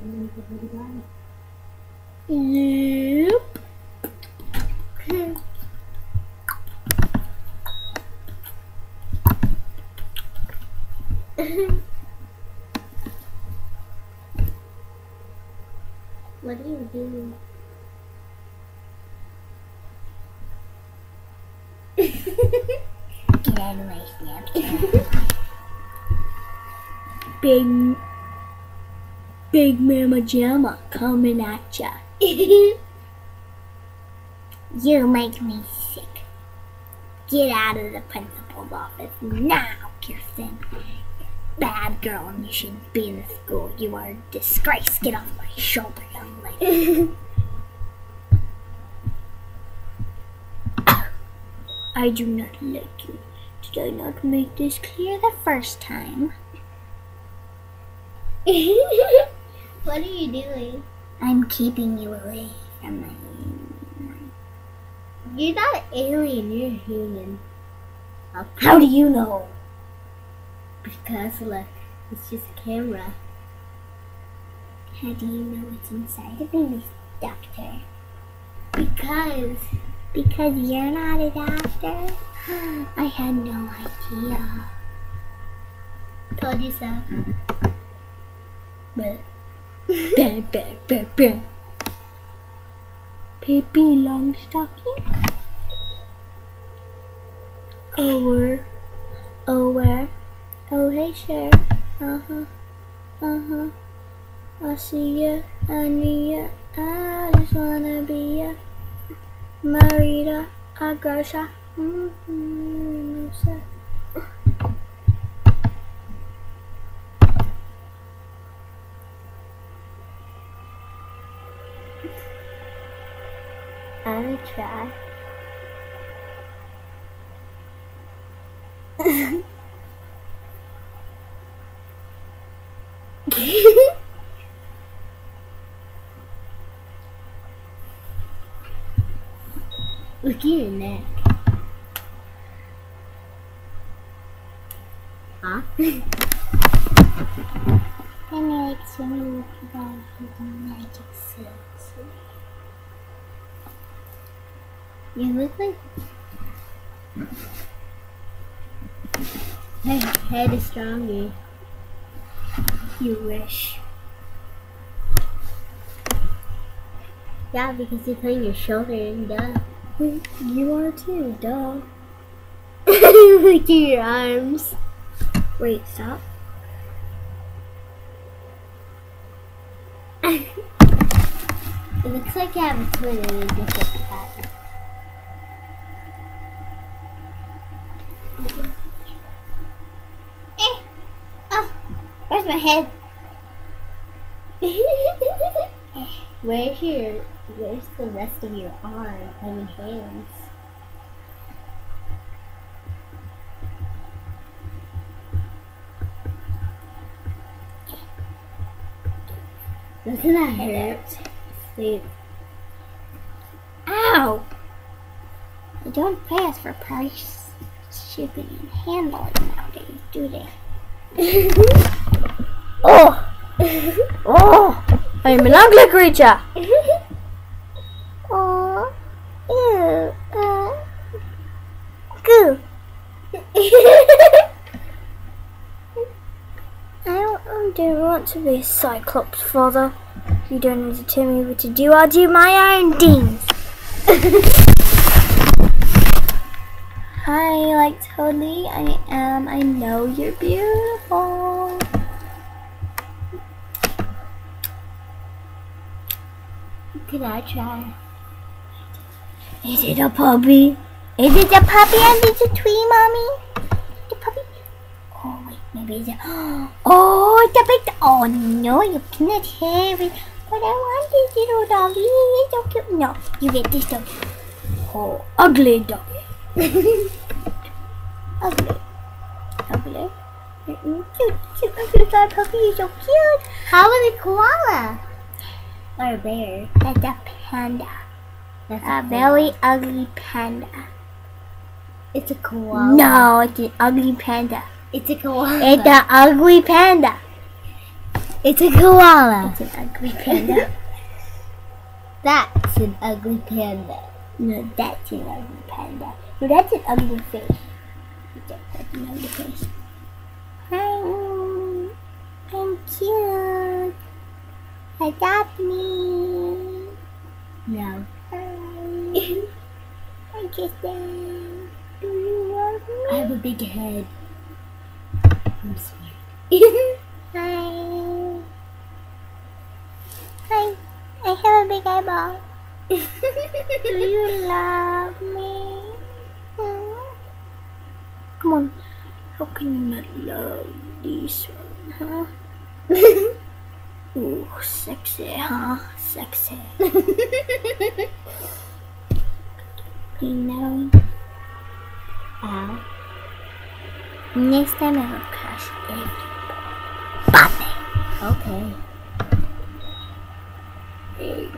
Yep. what do you do? Get out of my Snapchat. Big, Big Mama Jamma coming at ya. You make me sick. Get out of the principal's office now, Kirsten. Bad girl and you shouldn't be in the school. You are a disgrace. Get off my shoulder, young lady. I do not like you. Did I not make this clear the first time? what are you doing? I'm keeping you away from my. You're not an alien, you're a human. How do you know? Because look, it's just a camera. How do you know what's inside of me, Doctor? Because Because you're not a doctor? I had no idea. told you so. But. Bah, bah, bah, bah. Pippi Longstocking? Oh, where? Oh, where? Oh, hey, sure. Uh huh. Uh huh. I see ya. I need ya. I just wanna be ya. Marita, Agrosha. Mm-hmm. Try. Look at your neck. Huh? That makes me look about the sense. You look like my head is stronger. You wish. Yeah, because you're put your shoulder in, duh. You are too, duh. Look at your arms. Wait, stop. It looks like you have a twin in a different pattern. Eh. Oh, where's my head? where's your, where's the rest of your arm? I mean hands. Doesn't that hurt? Sleep. Ow! They don't pay us for price shipping and handling nowadays, do they? oh! oh! I'm an ugly creature! Oh, ew, uh, goo. I don't, want to be a Cyclops, father. You don't need to tell me what to do. I'll do my own things. Hi, like totally. I am. I know you're beautiful. Can I try? Is it a puppy? Is it a puppy and it's a tree, mommy? The puppy? Oh wait, maybe it's a. Oh, it's a big. Oh no, you cannot have it. But I want this little doggy. It's so cute. No, you get this doggy. Oh, ugly doggy. ugly. Ugly. Mm-mm, Cute, cute, puppy. You're so cute. How about a koala? Or a bear? That's a panda. That's A koala. very ugly panda. It's a koala. No, it's an ugly panda. It's a koala. It's an ugly panda. It's a koala. It's an ugly panda. That's an ugly panda. no, that's an ugly panda. No, that's an ugly fish. That's that's an ugly fish. Hi, I'm cute. Adopt me. No. Hi. Hi, Kirsten. Do you love me? I have a big head. I'm scared. Hi. Hi. I have a big eyeball. Do you love me? Come on. How can you not love this one, huh? Ooh, sexy, huh? Sexy. You know, Ow. next time I will crush every body. Okay. Hey,